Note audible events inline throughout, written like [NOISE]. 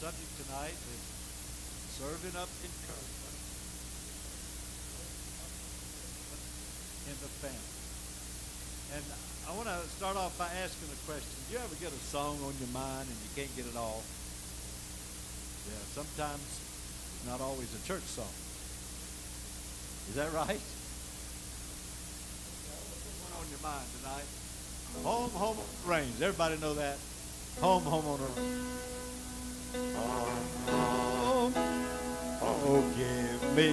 subject tonight is serving up encouragement in the family. And I want to start off by asking a question. Do you ever get a song on your mind and you can't get it all? Yeah, sometimes it's not always a church song. Is that right? What's on your mind tonight? Home, home rains. Everybody know that? Home, home on range. Home, oh, give me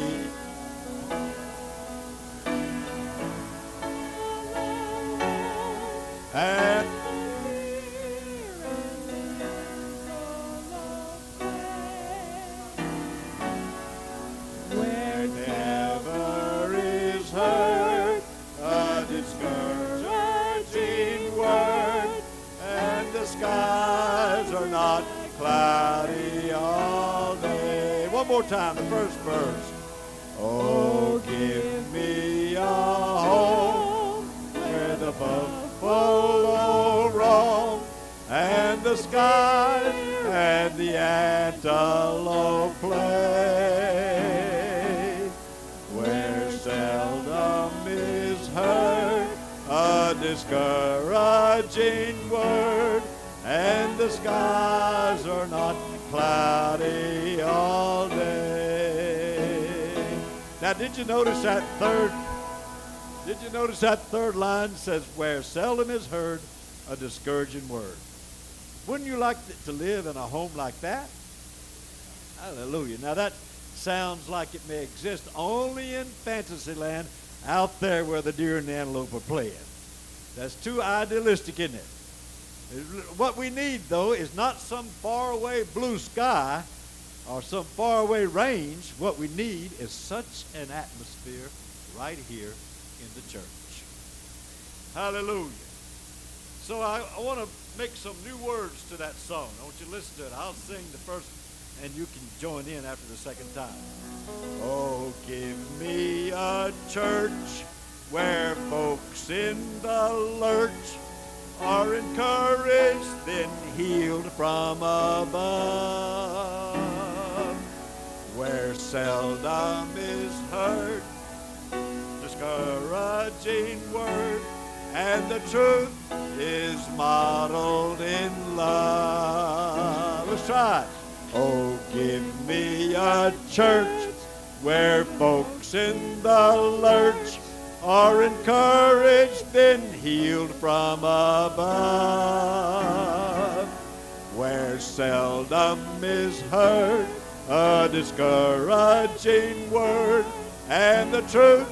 time, the first verse. Oh, give me a home where the buffalo roam and the sky and the antelope play, where seldom is heard a discouraging word, and the skies are not cloudy all. Now, did you notice that third? Did you notice that third line says, "Where seldom is heard a discouraging word." Wouldn't you like to live in a home like that? Hallelujah. Now that sounds like it may exist only in fantasy land out there where the deer and the antelope are playing. That's too idealistic, isn't it? What we need, though, is not some faraway blue sky or some faraway range. What we need is such an atmosphere right here in the church. Hallelujah. So I, I want to make some new words to that song. I want you to listen to it. I'll sing the first, and you can join in after the second time. Oh, give me a church where folks in the lurch are encouraged, then healed from above, where seldom is heard discouraging word, and the truth is modeled in love. Let's try. Oh, give me a church where folks in the lurch are encouraged, then healed from above, where seldom is heard a discouraging word, and the truth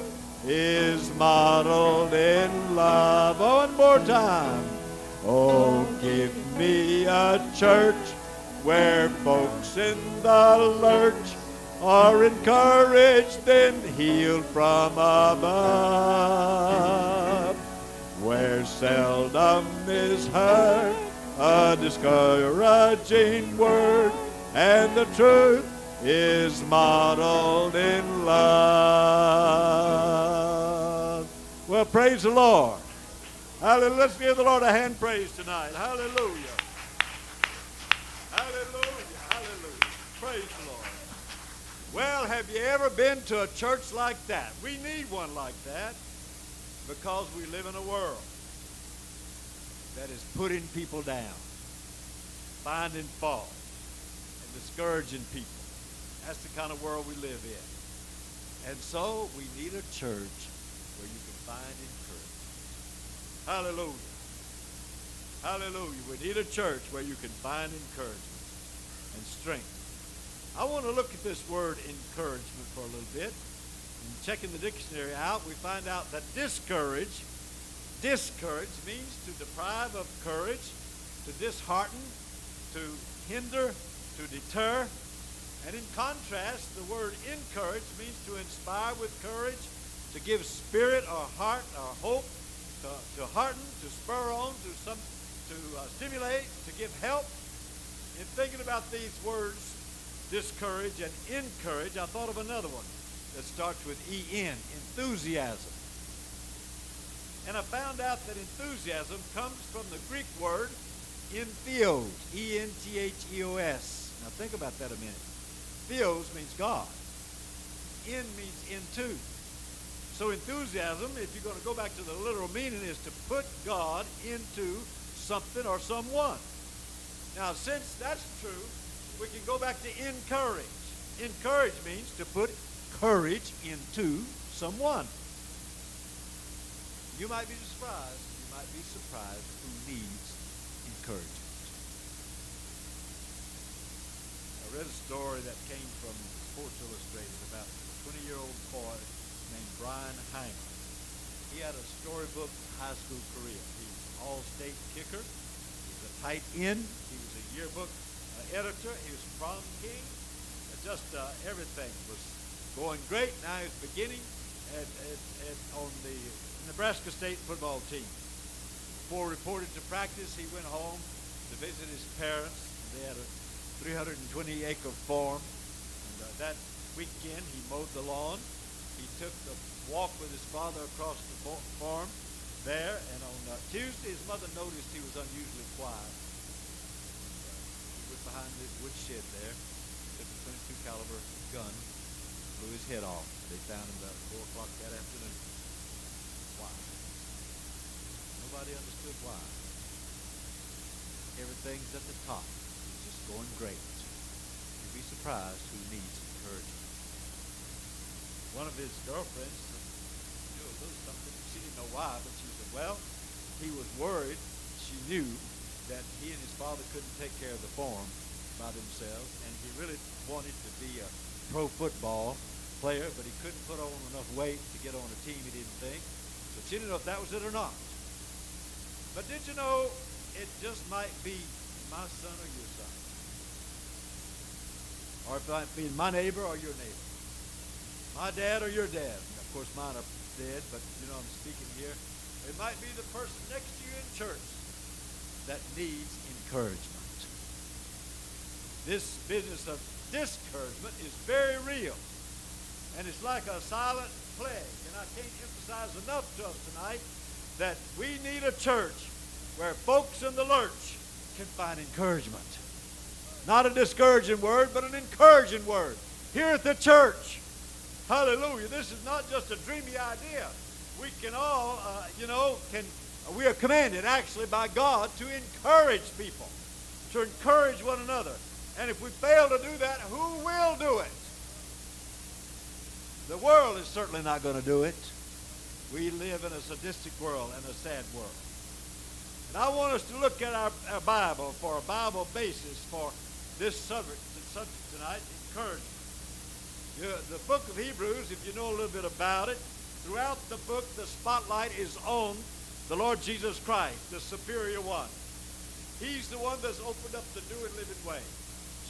is modeled in love. Oh, one more time. Oh, give me a church where folks in the lurch are encouraged, then healed from above, where seldom is heard a discouraging word, and the truth is modeled in love. Well, praise the Lord. Hallelujah. Let's give the Lord a hand praise tonight. Hallelujah. Hallelujah. Praise the Lord. Well, have you ever been to a church like that? We need one like that because we live in a world that is putting people down, finding fault, and discouraging people. That's the kind of world we live in. And so we need a church where you can find encouragement. Hallelujah. Hallelujah. We need a church where you can find encouragement and strength. I want to look at this word encouragement for a little bit. And checking the dictionary out, we find out that discourage, discourage means to deprive of courage, to dishearten, to hinder, to deter. And in contrast, the word encourage means to inspire with courage, to give spirit or heart or hope, to, to hearten, to spur on, to some, to uh, stimulate, to give help. In thinking about these words, discourage and encourage, I thought of another one that starts with E-N, enthusiasm. And I found out that enthusiasm comes from the Greek word entheos, E-N-T-H-E-O-S. Now think about that a minute. Theos means God. In means into. So enthusiasm, if you're going to go back to the literal meaning, is to put God into something or someone. Now, since that's true, we can go back to encourage. Encourage means to put courage into someone. You might be surprised, you might be surprised who needs encouragement. I read a story that came from Sports Illustrated about a 20-year-old boy named Brian Heimer. He had a storybook high school career. He was an all-state kicker. He was a tight end. He was a yearbook editor. He was prom king. Uh, just uh, everything was going great. Now he's beginning at, at, at, on the Nebraska State football team. Before reporting to practice, he went home to visit his parents. They had a 320-acre farm. And uh, that weekend, he mowed the lawn. He took the walk with his father across the farm there. And on uh, Tuesday, his mother noticed he was unusually quiet. Went behind the woodshed there, took a 22 caliber gun, blew his head off. They found him about 4 o'clock that afternoon. Why? Nobody understood why. Everything's at the top. It's just going great. You'd be surprised who needs encouragement. One of his girlfriends knew a little something. She didn't know why, but she said, well, he was worried. She knew that he and his father couldn't take care of the farm by themselves, and he really wanted to be a pro football player, but he couldn't put on enough weight to get on a team, he didn't think. But she didn't know if that was it or not. But did you know it just might be my son or your son? Or it might be my neighbor or your neighbor. My dad or your dad. Of course, mine are dead, but you know I'm speaking here. It might be the person next to you in church that needs encouragement. This business of discouragement is very real. And it's like a silent plague. And I can't emphasize enough to us tonight that we need a church where folks in the lurch can find encouragement. Not a discouraging word, but an encouraging word. Here at the church. Hallelujah. This is not just a dreamy idea. We can all, uh, you know, can we are commanded actually by God to encourage people, to encourage one another. And if we fail to do that, who will do it? The world is certainly not going to do it. We live in a sadistic world and a sad world. And I want us to look at our, our Bible for a Bible basis for this subject, subject tonight, encouragement. The, the book of Hebrews, if you know a little bit about it, throughout the book, the spotlight is on the Lord Jesus Christ, the superior one. He's the one that's opened up the new and living way.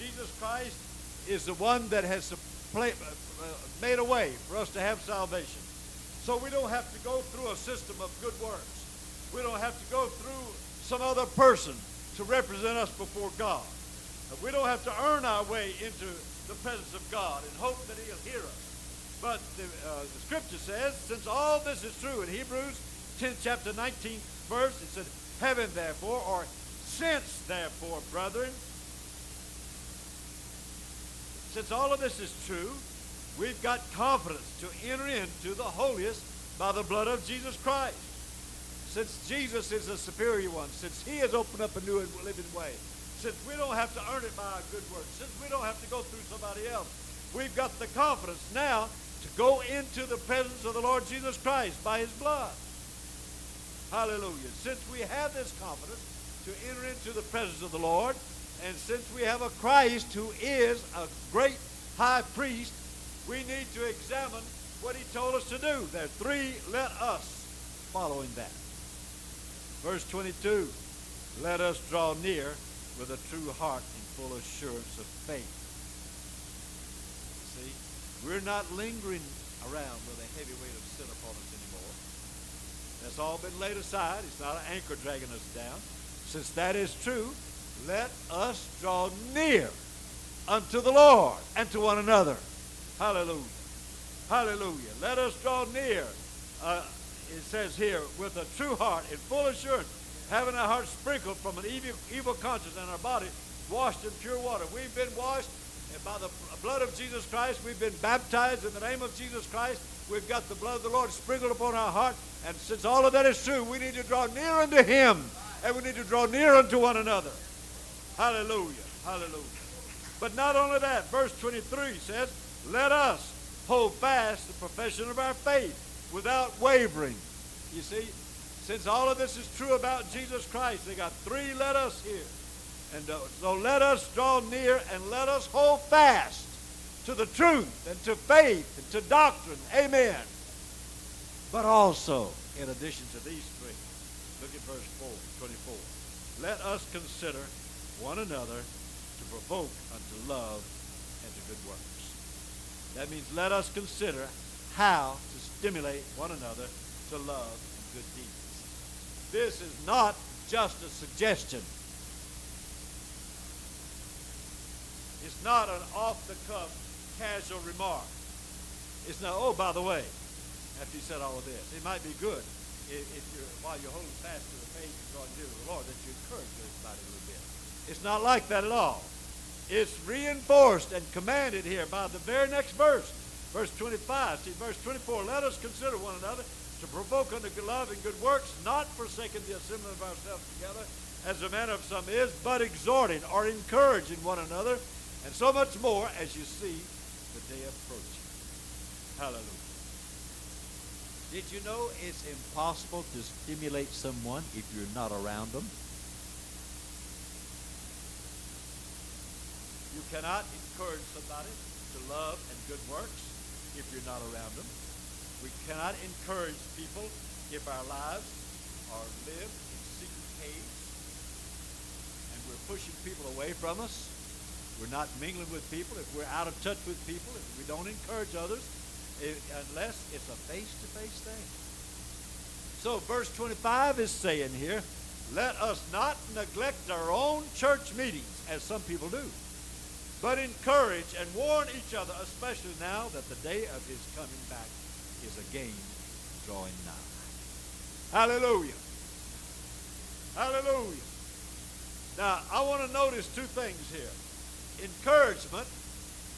Jesus Christ is the one that has uh, made a way for us to have salvation. So we don't have to go through a system of good works. We don't have to go through some other person to represent us before God. We don't have to earn our way into the presence of God and hope that he'll hear us. But the, uh, the scripture says, since all this is true in Hebrews 10 chapter 19 verse, it said, heaven therefore, or since therefore, brethren, since all of this is true, we've got confidence to enter into the holiest by the blood of Jesus Christ. Since Jesus is the superior one, since he has opened up a new and living way, since we don't have to earn it by our good works, since we don't have to go through somebody else, we've got the confidence now to go into the presence of the Lord Jesus Christ by his blood. Hallelujah. Since we have this confidence to enter into the presence of the Lord, and since we have a Christ who is a great high priest, we need to examine what he told us to do. There are three let us following that. Verse 22, let us draw near with a true heart and full assurance of faith. See, we're not lingering around with a heavy weight of sin upon us. That's all been laid aside. It's not an anchor dragging us down. Since that is true, let us draw near unto the Lord and to one another. Hallelujah. Hallelujah. Let us draw near. Uh, it says here, with a true heart in full assurance, having our hearts sprinkled from an evil, evil conscience and our body washed in pure water. We've been washed by the blood of Jesus Christ. We've been baptized in the name of Jesus Christ. We've got the blood of the Lord sprinkled upon our heart. And since all of that is true, we need to draw near unto Him. And we need to draw near unto one another. Hallelujah. Hallelujah. But not only that, verse 23 says, Let us hold fast the profession of our faith without wavering. You see, since all of this is true about Jesus Christ, they got three let us here. And uh, so let us draw near and let us hold fast to the truth and to faith and to doctrine. Amen. But also, in addition to these three, look at verse 4, 24. Let us consider one another to provoke unto love and to good works. That means let us consider how to stimulate one another to love and good deeds. This is not just a suggestion. It's not an off-the-cuff casual remark. It's not, oh, by the way, after you said all of this, it might be good if, if you're, while you're holding fast to the faith and drawing near to the Lord, that you encourage everybody a little bit. It's not like that at all. It's reinforced and commanded here by the very next verse, verse 25. See, verse 24, let us consider one another to provoke unto good love and good works, not forsaking the assembling of ourselves together, as the manner of some is, but exhorting or encouraging one another, and so much more as you see the day approaching. Hallelujah. Did you know it's impossible to stimulate someone if you're not around them? You cannot encourage somebody to love and good works if you're not around them. We cannot encourage people if our lives are lived in secret caves and we're pushing people away from us we're not mingling with people, if we're out of touch with people, if we don't encourage others, if, unless it's a face-to-face thing. So verse 25 is saying here, let us not neglect our own church meetings, as some people do, but encourage and warn each other, especially now that the day of his coming back is again drawing nigh. Hallelujah. Hallelujah. Now, I want to notice two things here encouragement,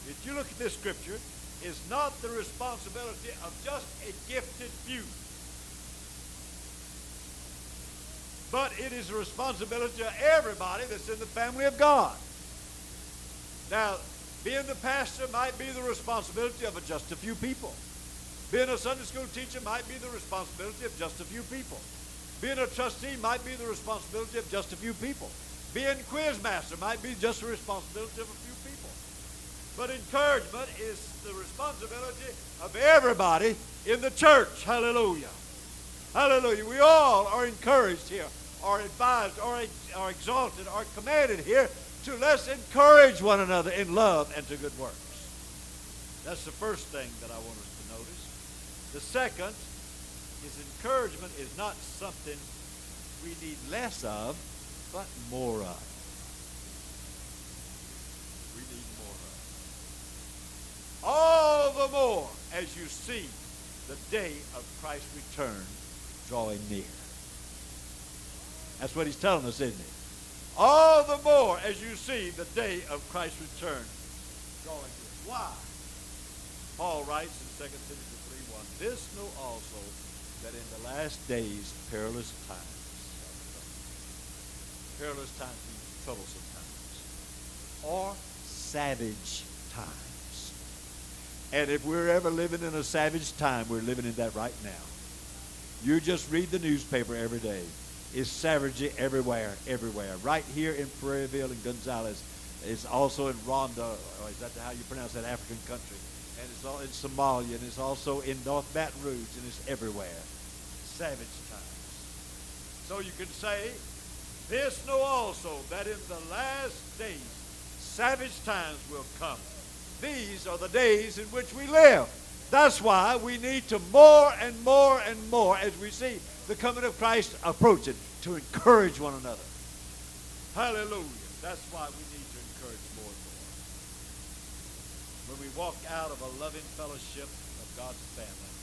if you look at this scripture, is not the responsibility of just a gifted few. But it is the responsibility of everybody that's in the family of God. Now, being the pastor might be the responsibility of just a few people. Being a Sunday school teacher might be the responsibility of just a few people. Being a trustee might be the responsibility of just a few people. Being quizmaster might be just the responsibility of. But encouragement is the responsibility of everybody in the church. Hallelujah. Hallelujah. We all are encouraged here, or advised, or, or exalted, or commanded here to let's encourage one another in love and to good works. That's the first thing that I want us to notice. The second is encouragement is not something we need less of, but more of. We need. All the more as you see the day of Christ's return drawing near. That's what he's telling us, isn't it? All the more as you see the day of Christ's return drawing near. Why? Paul writes in 2 Timothy 3 1, This know also that in the last days perilous times perilous times means troublesome times, or savage times. And if we're ever living in a savage time, we're living in that right now. You just read the newspaper every day. It's savagery everywhere, everywhere. Right here in Prairieville and Gonzales. It's also in Rwanda, or is that how you pronounce that African country? And it's all in Somalia, and it's also in North Baton Rouge, and it's everywhere. Savage times. So you can say this know also that in the last days savage times will come. These are the days in which we live. That's why we need to more and more and more, as we see the coming of Christ approaching, to encourage one another. Hallelujah. That's why we need to encourage more and more. When we walk out of a loving fellowship of God's family,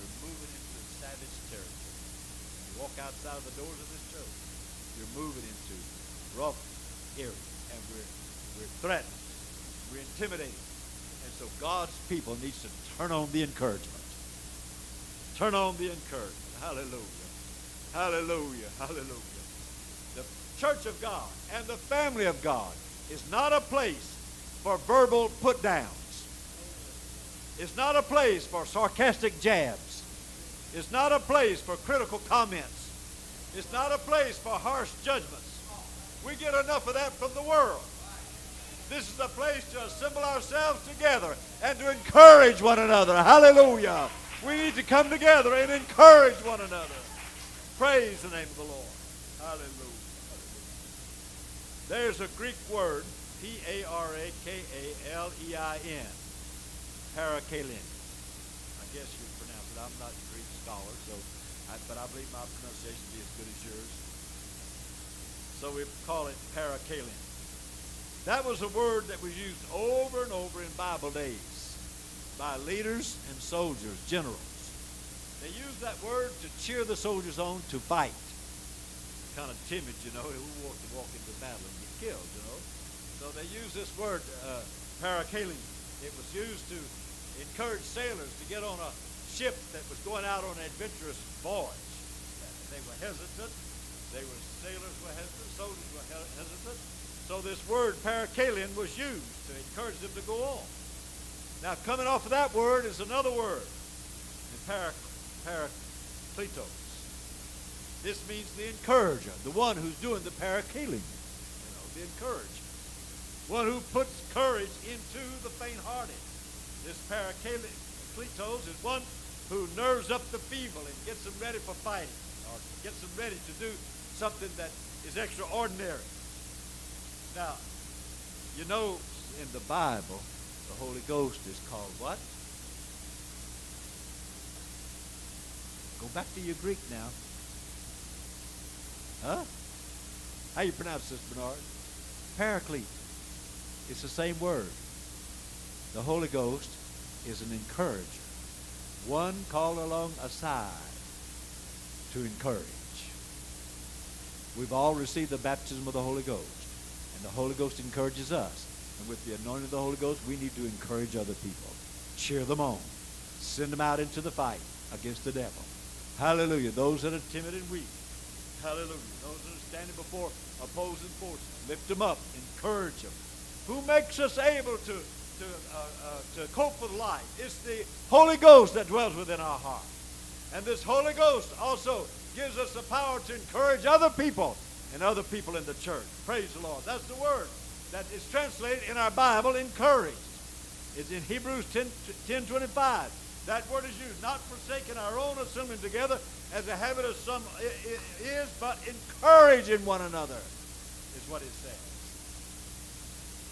we're moving into savage territory. When we walk outside of the doors of this church, you're moving into rough areas, And and we're, we're threatened. We're intimidated. So God's people needs to turn on the encouragement. Turn on the encouragement. Hallelujah. Hallelujah. Hallelujah. The church of God and the family of God is not a place for verbal put downs. It's not a place for sarcastic jabs. It's not a place for critical comments. It's not a place for harsh judgments. We get enough of that from the world. This is the place to assemble ourselves together and to encourage one another. Hallelujah. We need to come together and encourage one another. Praise the name of the Lord. Hallelujah. There's a Greek word, P-A-R-A-K-A-L-E-I-N, parakalin. I guess you pronounce it. I'm not a Greek scholar, so I, but I believe my pronunciation be as good as yours. So we call it parakalin. That was a word that was used over and over in Bible days by leaders and soldiers, generals. They used that word to cheer the soldiers on to fight. Kind of timid, you know. Who wants to walk into battle and get killed, you know? So they used this word, uh. It was used to encourage sailors to get on a ship that was going out on an adventurous voyage. They were hesitant. They were sailors were hesitant. Soldiers were hesitant. So this word parakalin was used to encourage them to go on. Now coming off of that word is another word, para, parakletos. This means the encourager, the one who's doing the parakeling, you know, the encourager. One who puts courage into the faint-hearted. This parakletos is one who nerves up the feeble and gets them ready for fighting or gets them ready to do something that is extraordinary. Now, you know in the Bible, the Holy Ghost is called what? Go back to your Greek now. Huh? How you pronounce this, Bernard? Paraclete. It's the same word. The Holy Ghost is an encourager. One called along aside to encourage. We've all received the baptism of the Holy Ghost. And the Holy Ghost encourages us. And with the anointing of the Holy Ghost, we need to encourage other people. Cheer them on. Send them out into the fight against the devil. Hallelujah. Those that are timid and weak. Hallelujah. Those that are standing before opposing forces. Lift them up. Encourage them. Who makes us able to, to, uh, uh, to cope with life? It's the Holy Ghost that dwells within our heart. And this Holy Ghost also gives us the power to encourage other people and other people in the church. Praise the Lord. That's the word that is translated in our Bible, encouraged. It's in Hebrews 10, 10 25. That word is used, not forsaking our own assembling together as a habit of some is, but encouraging one another, is what it says.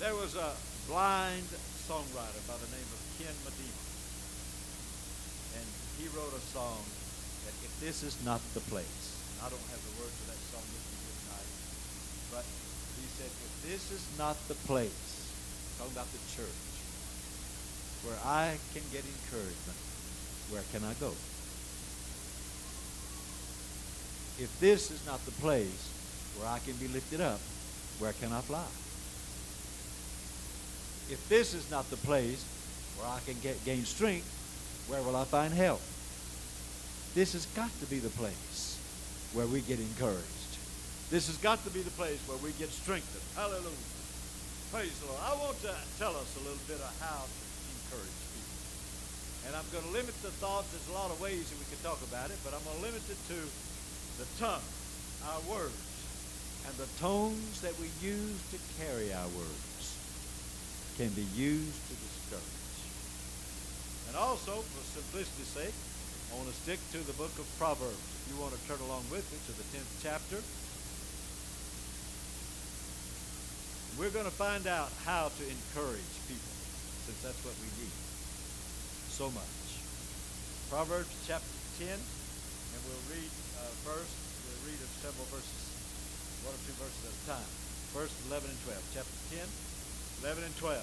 There was a blind songwriter by the name of Ken Medema. And he wrote a song that if this is not the place, I don't have the words to that song but he said, if this is not the place, talking about the church, where I can get encouragement, where can I go? If this is not the place where I can be lifted up, where can I fly? If this is not the place where I can get, gain strength, where will I find help? This has got to be the place where we get encouraged. This has got to be the place where we get strengthened. Hallelujah. Praise the Lord. I want to tell us a little bit of how to encourage people. And I'm going to limit the thoughts. There's a lot of ways that we could talk about it, but I'm going to limit it to the tongue, our words, and the tones that we use to carry our words can be used to discourage. And also, for simplicity's sake, I want to stick to the book of Proverbs. If you want to turn along with me to the 10th chapter. We're going to find out how to encourage people, since that's what we need so much. Proverbs chapter 10, and we'll read uh, first, we'll read several verses, one or two verses at a time. First 11 and 12. Chapter 10, 11 and 12.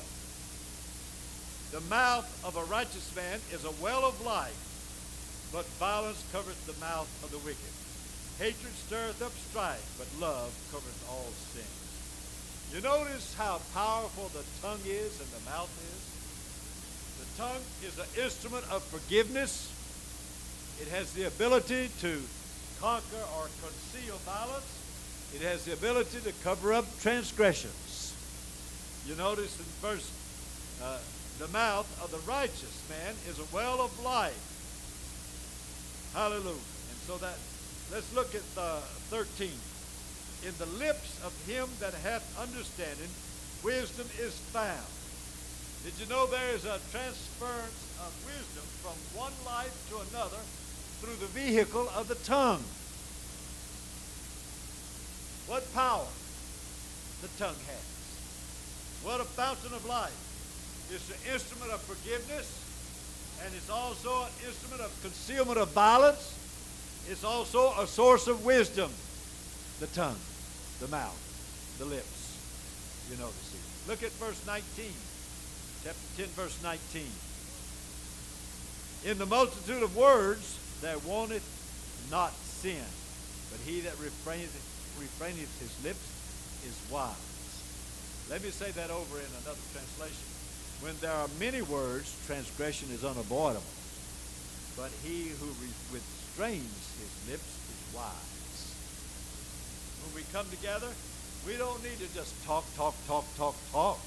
The mouth of a righteous man is a well of life, but violence covereth the mouth of the wicked. Hatred stirreth up strife, but love covereth all sin. You notice how powerful the tongue is and the mouth is? The tongue is an instrument of forgiveness. It has the ability to conquer or conceal violence. It has the ability to cover up transgressions. You notice in verse, uh, the mouth of the righteous man is a well of life. Hallelujah. And so that, let's look at the 13. In the lips of him that hath understanding, wisdom is found. Did you know there is a transference of wisdom from one life to another through the vehicle of the tongue? What power the tongue has. What a fountain of life. It's an instrument of forgiveness, and it's also an instrument of concealment of violence. It's also a source of wisdom. The tongue, the mouth, the lips. You notice it. Look at verse 19. Chapter 10, verse 19. In the multitude of words there wanteth not sin, but he that refraineth, refraineth his lips is wise. Let me say that over in another translation. When there are many words, transgression is unavoidable. But he who restrains his lips is wise. When we come together, we don't need to just talk, talk, talk, talk, talk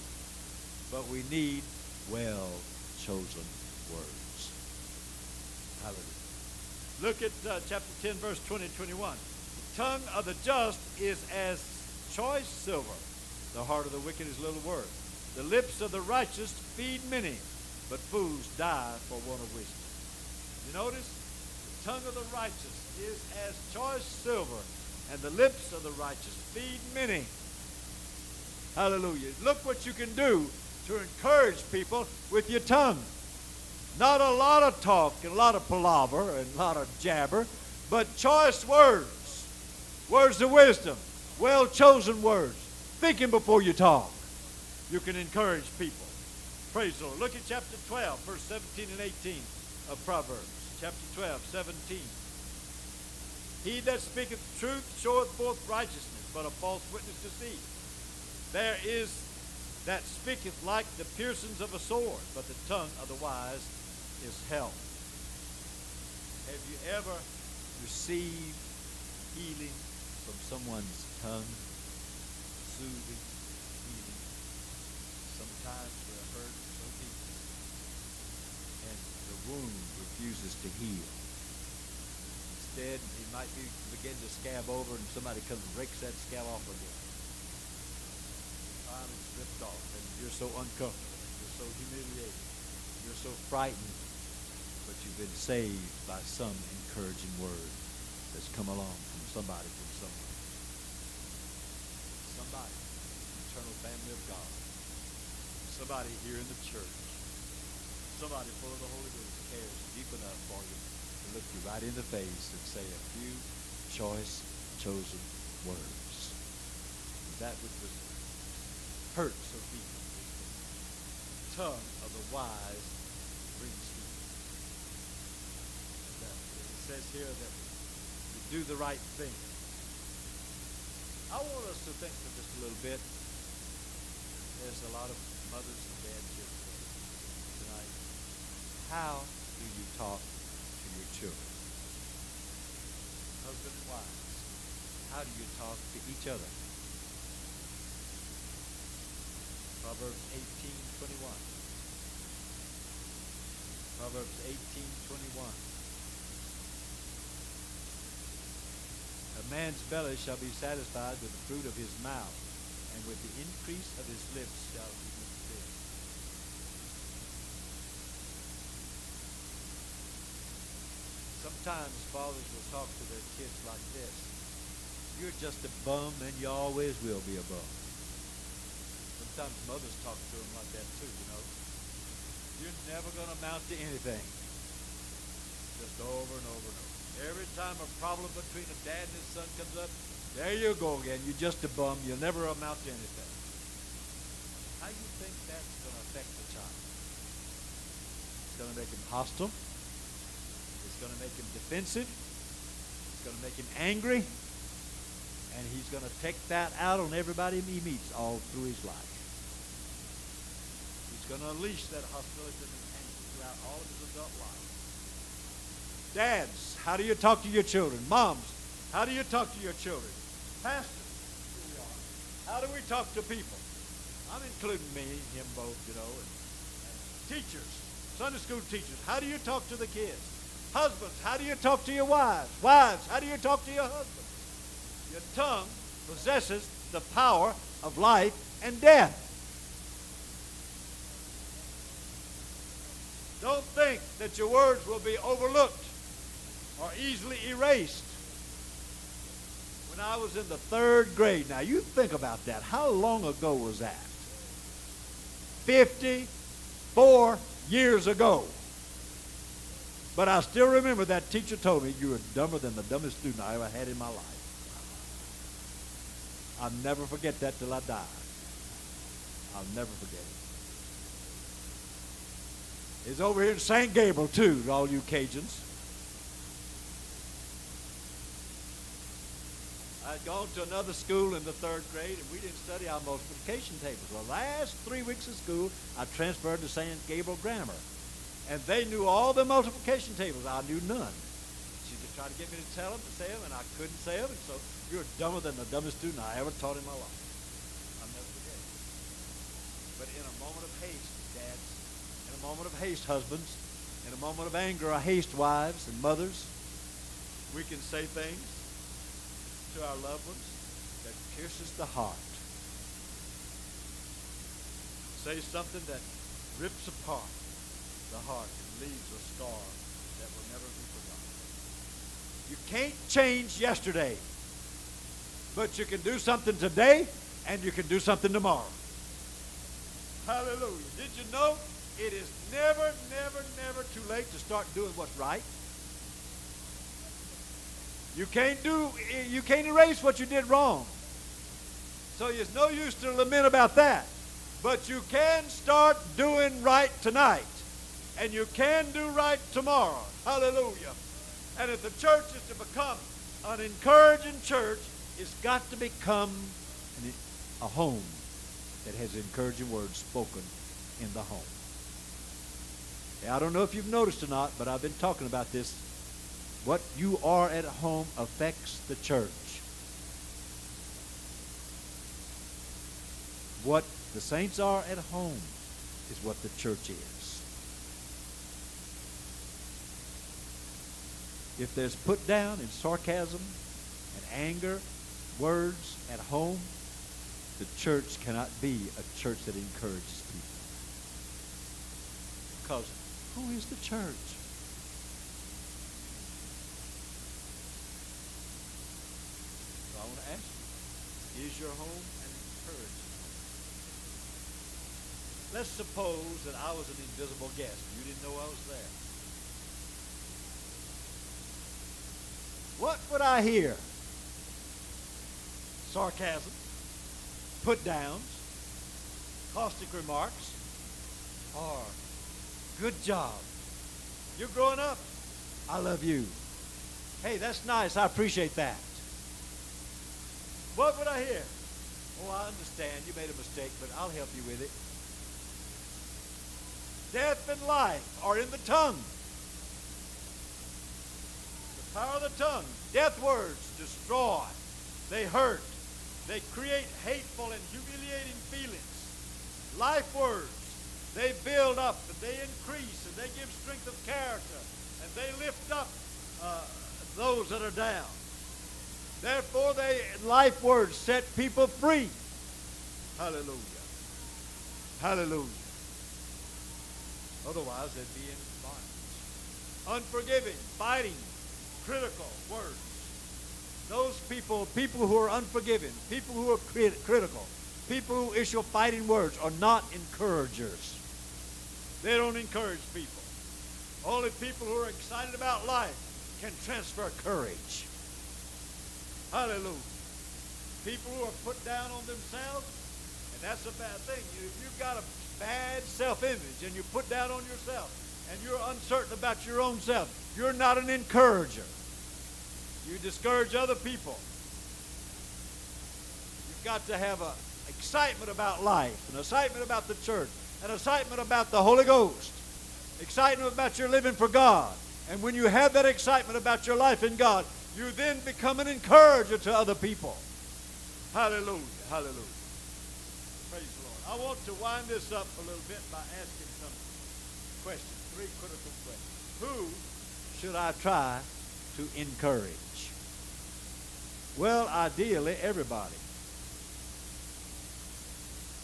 but we need well chosen words. Hallelujah. Look at uh, chapter 10, verse 20 21. The tongue of the just is as choice silver. The heart of the wicked is little worth. The lips of the righteous feed many, but fools die for want of wisdom. You notice? The tongue of the righteous is as choice silver, and the lips of the righteous feed many. Hallelujah. Look what you can do to encourage people with your tongue. Not a lot of talk and a lot of palaver and a lot of jabber, but choice words, words of wisdom, well chosen words. Thinking before you talk. You can encourage people. Praise the Lord. Look at chapter 12, verse 17 and 18 of Proverbs. Chapter 12, 17. He that speaketh truth showeth forth righteousness, but a false witness deceit. There is that speaketh like the piercings of a sword, but the tongue of the wise is health. Have you ever received healing from someone's tongue? Soothing, healing. Sometimes we're hurt so deep, and the wound refuses to heal. Instead, it might be begin to scab over, and somebody comes and breaks that scab off again finally ripped off, and you're so uncomfortable, you're so humiliated, you're so frightened, but you've been saved by some encouraging word that's come along from somebody from somewhere. Somebody, eternal family of God. Somebody here in the church. Somebody full of the Holy Ghost cares deep enough for you look you right in the face and say a few choice, chosen words. That which was hurts of people. The tongue of the wise brings healing. It says here that we do the right thing. I want us to think for just a little bit. There's a lot of mothers and dads here tonight. How do you talk your children? Husband and wives. How do you talk to each other? Proverbs 18:21. Proverbs 18:21. A man's belly shall be satisfied with the fruit of his mouth, and with the increase of his lips shall he be filled. Sometimes fathers will talk to their kids like this. You're just a bum, and you always will be a bum. Sometimes mothers talk to them like that too, you know. You're never going to amount to anything. Just over and over and over. Every time a problem between a dad and his son comes up, there you go again. You're just a bum. You'll never amount to anything. How do you think that's going to affect the child? It's going to make him hostile. Going to make him defensive. It's going to make him angry. And he's going to take that out on everybody he meets all through his life. He's going to unleash that hostility and anger throughout all of his adult life. Dads, how do you talk to your children? Moms, how do you talk to your children? Pastors, how do we talk to people? I'm including me, him both, you know. And, and teachers, Sunday school teachers, how do you talk to the kids? Husbands, how do you talk to your wives? Wives, how do you talk to your husbands? Your tongue possesses the power of life and death. Don't think that your words will be overlooked or easily erased. When I was in the third grade, now you think about that. How long ago was that? 54 years ago. But I still remember that teacher told me you were dumber than the dumbest student I ever had in my life. I'll never forget that till I die. I'll never forget it. It's over here in St. Gabriel, too, all you Cajuns. I'd gone to another school in the third grade, and we didn't study our multiplication tables. The last three weeks of school, I transferred to St. Gabriel Grammar. And they knew all the multiplication tables. I knew none. She just tried to get me to tell them, to say them, and I couldn't say them. And so you're dumber than the dumbest student I ever taught in my life. I'll never forget. But in a moment of haste, dads, in a moment of haste, husbands, in a moment of anger I haste, wives and mothers, we can say things to our loved ones that pierces the heart. Say something that rips apart the heart and leaves a scar that will never be forgotten. You can't change yesterday, but you can do something today and you can do something tomorrow. Hallelujah. Did you know it is never, never, never too late to start doing what's right? You can't do you can't erase what you did wrong. So it's no use to lament about that. But you can start doing right tonight and you can do right tomorrow. Hallelujah. And if the church is to become an encouraging church, it's got to become a home that has encouraging words spoken in the home. I don't know if you've noticed or not, but I've been talking about this. What you are at home affects the church. What the saints are at home is what the church is. If there's put down and sarcasm and anger, words at home, the church cannot be a church that encourages people. Because who is the church? So I want to ask you, is your home an encouraging Let's suppose that I was an invisible guest. You didn't know I was there. What would I hear? Sarcasm, put downs, caustic remarks, or good job. You're growing up. I love you. Hey, that's nice. I appreciate that. What would I hear? Oh, I understand. You made a mistake, but I'll help you with it. Death and life are in the tongue. Power of the tongue. Death words destroy. They hurt. They create hateful and humiliating feelings. Life words. They build up and they increase and they give strength of character and they lift up uh, those that are down. Therefore, they life words set people free. Hallelujah. Hallelujah. Otherwise, they'd be in bondage. Unforgiving, fighting, critical words. Those people, people who are unforgiving, people who are crit- critical, people who issue fighting words are not encouragers. They don't encourage people. Only people who are excited about life can transfer courage. Hallelujah. People who are put down on themselves, and that's a bad thing. You, if you've got a bad self-image and you put down on yourself, and you're uncertain about your own self, you're not an encourager. You discourage other people. You've got to have an excitement about life, an excitement about the church, an excitement about the Holy Ghost, excitement about your living for God. And when you have that excitement about your life in God, you then become an encourager to other people. Hallelujah. Hallelujah. Praise the Lord. I want to wind this up a little bit by asking some questions, three critical questions. Who should I try to encourage? Well, ideally, everybody.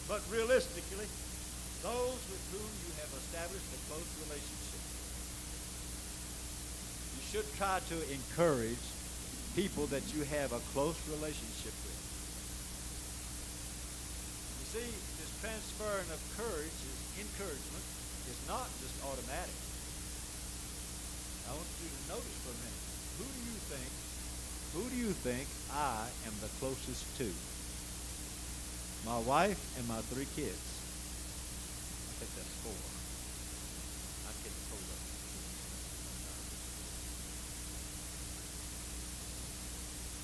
But realistically, those with whom you have established a close relationship. You should try to encourage people that you have a close relationship with. You see, this transferring of courage is encouragement is not just automatic. I want you to notice for a minute. Who do you think, who do you think I am the closest to? My wife and my three kids. I think that's four. I can hold up.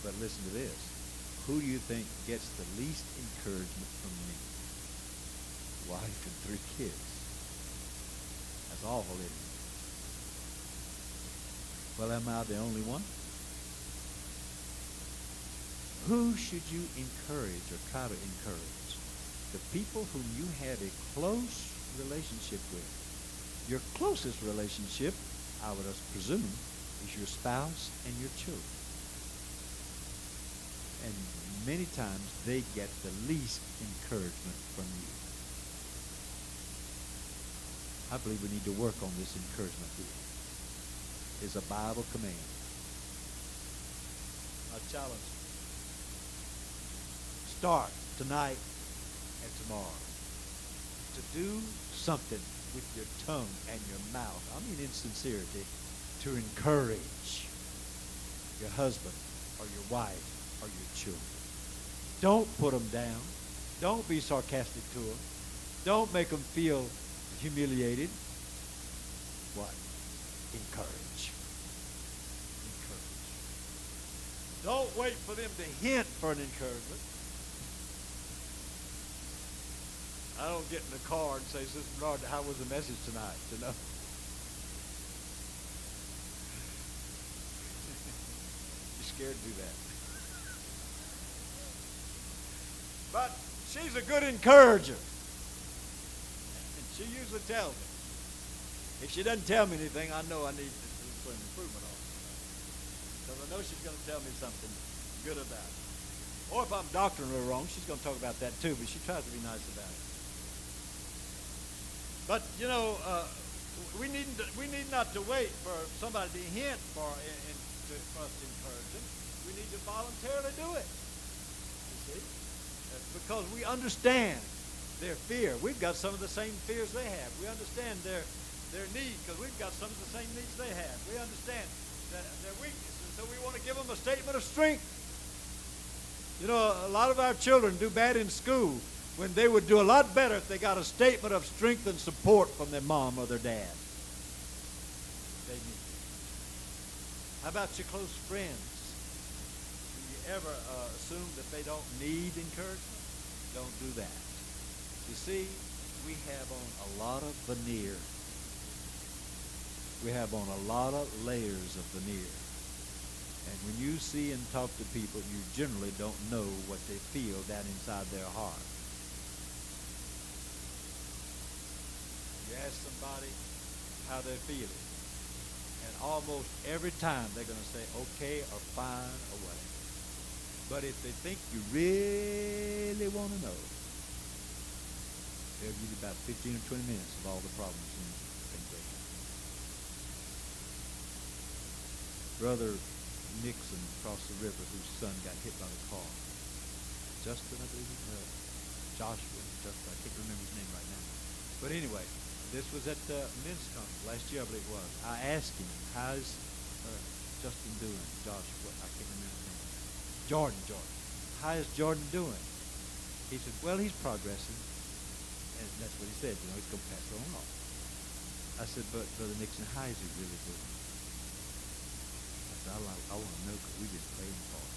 But listen to this. Who do you think gets the least encouragement from me? Wife and three kids. That's awful, isn't it? Well, am I the only one? Who should you encourage or try to encourage? The people whom you have a close relationship with. Your closest relationship, I would presume, is your spouse and your children. And many times they get the least encouragement from you. I believe we need to work on this encouragement here. It's a Bible command. I challenge you. Start tonight and tomorrow to do something with your tongue and your mouth. I mean in sincerity to encourage your husband or your wife or your children. Don't put them down. Don't be sarcastic to them. Don't make them feel humiliated. What? Encourage. Encourage. Don't wait for them to hint for an encouragement. I don't get in the car and say, Sister Bernard, how was the message tonight? You know? [LAUGHS] You're scared to do that. [LAUGHS] But she's a good encourager. She usually tells me. If she doesn't tell me anything, I know I need to do some improvement on. Because I know she's going to tell me something good about it. Or if I'm doctrinally wrong, she's going to talk about that too, but she tries to be nice about it. But, you know, uh, we, need we need not to wait for somebody to hint for, in, in, to, for us to encourage them. We need to voluntarily do it. You see? That's because we understand their fear. We've got some of the same fears they have. We understand their, their needs because we've got some of the same needs they have. We understand their, their weaknesses, so we want to give them a statement of strength. You know, a lot of our children do bad in school when they would do a lot better if they got a statement of strength and support from their mom or their dad. They need. How about your close friends? Do you ever uh, assume that they don't need encouragement? Don't do that. You see, we have on a lot of veneer. We have on a lot of layers of veneer. And when you see and talk to people, you generally don't know what they feel down inside their heart. You ask somebody how they're feeling. And almost every time they're going to say okay or fine or whatever. But if they think you really want to know, they'll give you about 15 or 20 minutes of all the problems things they. Brother Nixon across the river whose son got hit by the car. Justin, I believe. No, Joshua. Justin. I can't remember his name right now. But anyway, this was at the men's conference last year, I believe it was. I asked him, how's uh, Justin doing? Joshua, I can't remember his name. Jordan, Jordan. How is Jordan doing? He said, well, he's progressing. And that's what he said. You know, he's going to pass it on. I said, but Brother Nixon, how is he really doing? I said, I, like, I want to know because we've been praying for him.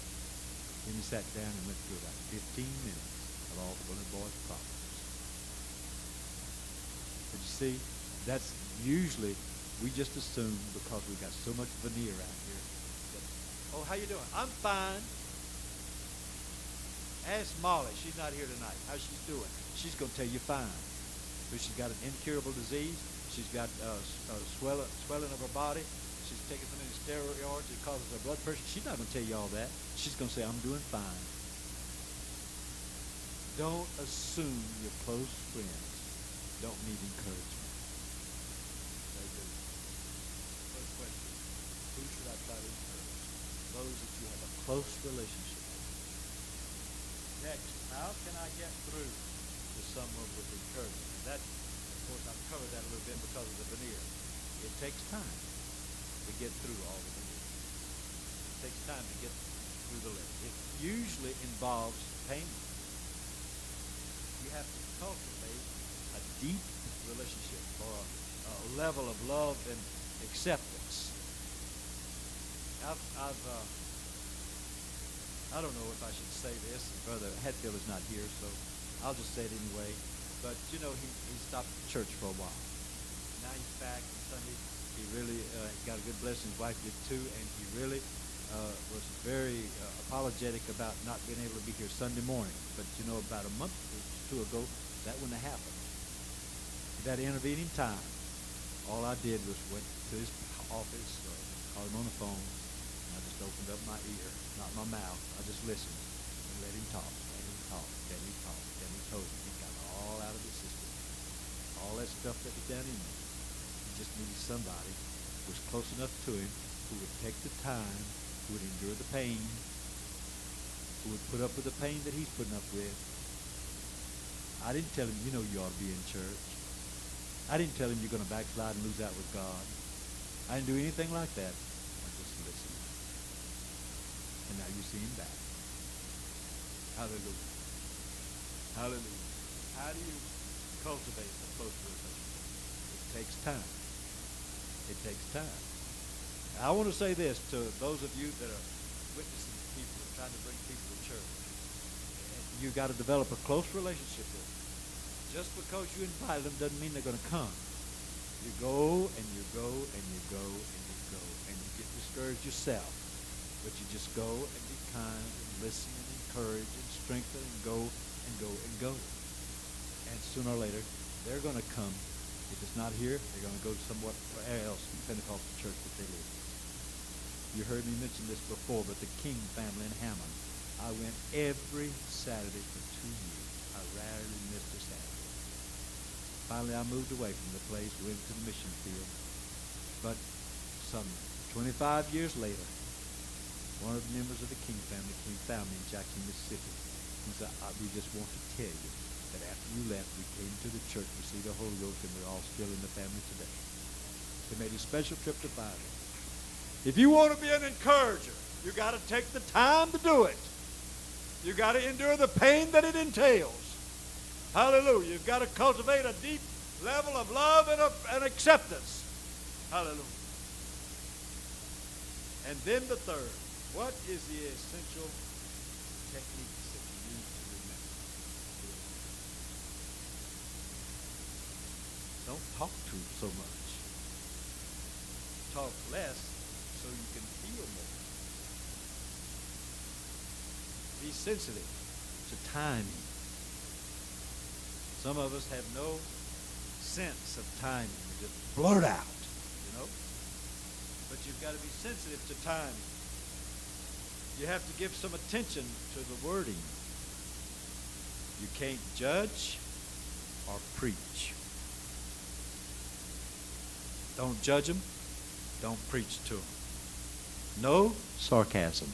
Then he sat down and went through about 15 minutes of all the Bully Boy's problems. But you see, that's usually, we just assume because we got so much veneer out here. That, oh, how you doing? I'm fine. Ask Molly. She's not here tonight. How she's doing? She's going to tell you fine. But she's got an incurable disease. She's got uh, uh, swelling, swelling of her body. She's taking so many steroids it causes her blood pressure. She's not going to tell you all that. She's going to say, I'm doing fine. Don't assume your close friends don't need encouragement. Who should I try to encourage? Those that you have a close relationship Next, how can I get through to someone with encouragement? That, of course, I've covered that a little bit because of the veneer. It takes time to get through all the veneer. It takes time to get through the letter. It usually involves payment. You have to cultivate a deep relationship or a, a level of love and acceptance. I've, I've uh, I don't know if I should say this. Brother Hatfield is not here, so I'll just say it anyway. But, you know, he, he stopped church for a while. Now he's back Sunday. He really uh, got a good blessing. His wife did too, and he really uh, was very uh, apologetic about not being able to be here Sunday morning. But, you know, about a month or two ago, that wouldn't have happened. That intervening time, all I did was went to his office, uh, called him on the phone, I just opened up my ear not my mouth. I just listened and let him talk. Let him talk. let him talk. He told me. He got all out of his system. All that stuff that was down in him. He just needed somebody who was close enough to him who would take the time, who would endure the pain, who would put up with the pain that he's putting up with. I didn't tell him, you know you ought to be in church. I didn't tell him you're going to backslide and lose out with God. I didn't do anything like that. And now you see him back. Hallelujah. Hallelujah. How do you cultivate a close relationship? It takes time. It takes time. I want to say this to those of you that are witnessing people and trying to bring people to church. You got to develop a close relationship with them. Just because you invite them doesn't mean they're going to come. You go and you go and you go and you go and you get discouraged yourself. But you just go and be kind and listen and encourage and strengthen and go and go and go. And sooner or later, they're going to come. If it's not here, they're going to go somewhere else, Pentecostal church that they live. You heard me mention this before, but the King family in Hammond, I went every Saturday for two years. I rarely missed a Saturday. Finally, I moved away from the place, went to the mission field. But some 25 years later, one of the members of the King family came found me in Jackson, Mississippi. He said, uh, we just want to tell you that after you left, we came to the church, received the Holy Ghost, and we're all still in the family today. They made a special trip to find me. If you want to be an encourager, you got to take the time to do it. You got to endure the pain that it entails. Hallelujah. You've got to cultivate a deep level of love and, of, and acceptance. Hallelujah. And then the third. What is the essential techniques that you need to remember? Don't talk to so much. Talk less so you can feel more. Be sensitive to timing. Some of us have no sense of timing. We just blurt out, you know? But you've got to be sensitive to timing. You have to give some attention to the wording. You can't judge or preach. Don't judge them. Don't preach to them. No sarcasm.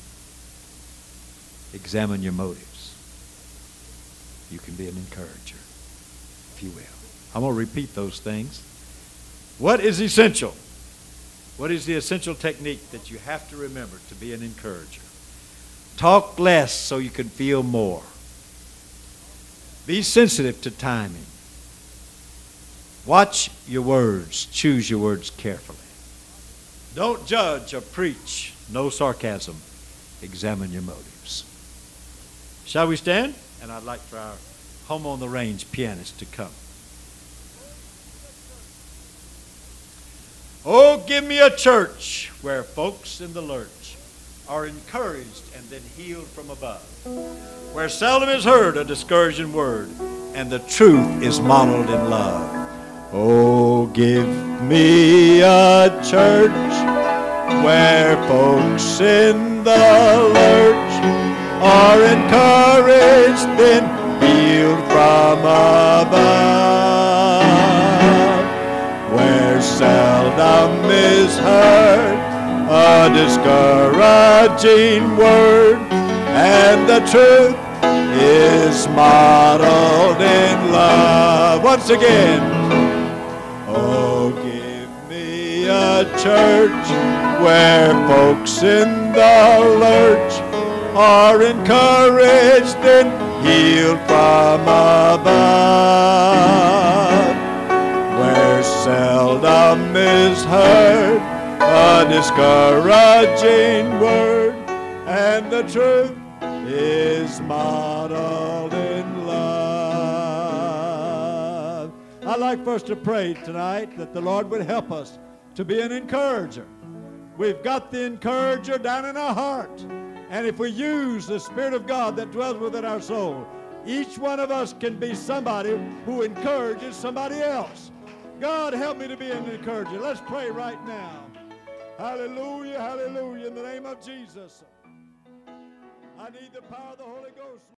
Examine your motives. You can be an encourager, if you will. I'm going to repeat those things. What is essential? What is the essential technique that you have to remember to be an encourager? Talk less so you can feel more. Be sensitive to timing. Watch your words. Choose your words carefully. Don't judge or preach. No sarcasm. Examine your motives. Shall we stand? And I'd like for our home on the range pianist to come. Oh, give me a church where folks in the lurch are encouraged and then healed from above, where seldom is heard a discouraging word, and the truth is modeled in love. Oh, give me a church where folks in the lurch are encouraged, then healed from above where seldom is heard a discouraging word, and the truth is modeled in love. Once again, oh, give me a church where folks in the lurch are encouraged and healed from above where seldom is heard discouraging word, and the truth is modeled in love. I'd like for us to pray tonight that the Lord would help us to be an encourager. We've got the encourager down in our heart. And if we use the Spirit of God that dwells within our soul, each one of us can be somebody who encourages somebody else. God, help me to be an encourager. Let's pray right now. Hallelujah, hallelujah, in the name of Jesus. I need the power of the Holy Ghost.